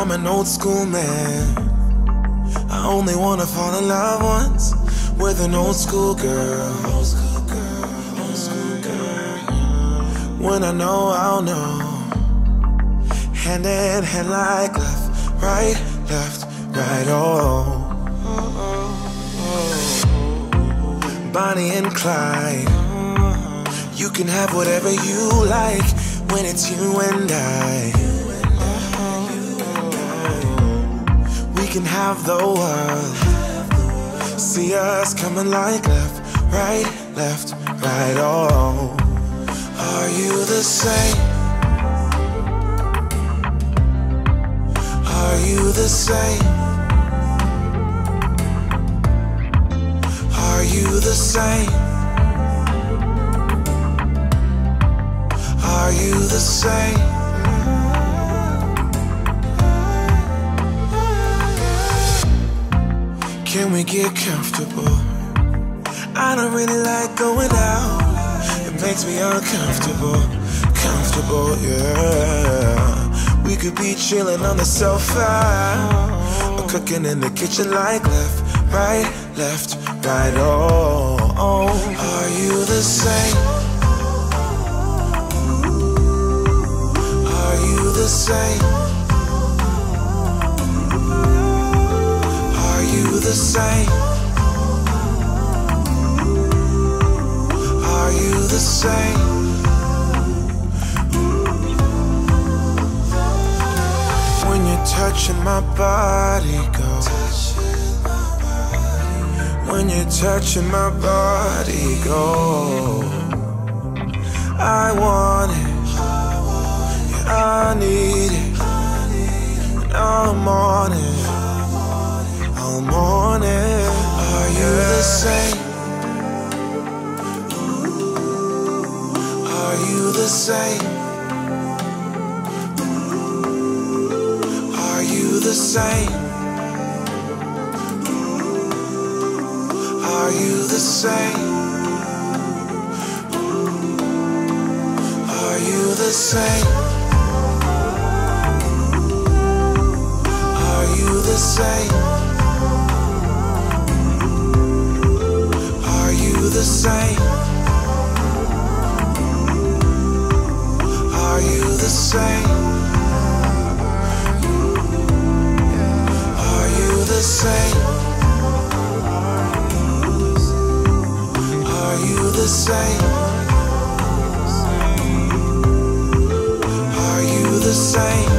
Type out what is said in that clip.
I'm an old school man. I only wanna fall in love once with an old school girl. Old school girl, old school girl. When I know, I'll know. Hand in hand like left, right, left, right, oh, oh, oh. Bonnie and Clyde. You can have whatever you like when it's you and I. can have the world. See us coming like left, right, left, right, oh. Are you the same? Are you the same? Are you the same? Are you the same? Can we get comfortable? I don't really like going out. It makes me uncomfortable. Comfortable, yeah. We could be chilling on the sofa. Or cooking in the kitchen like left, right, left, right, oh, oh. Are you the same? Are you the same? Are you the same? When you're touching my body, go. When you're touching my body, go. I want it. Yeah, I need same? Are you the same? Are you the same? Are you the same? Are you the same? Are you the same? Are you the same? Are you the same? Are you the same? Are you the same?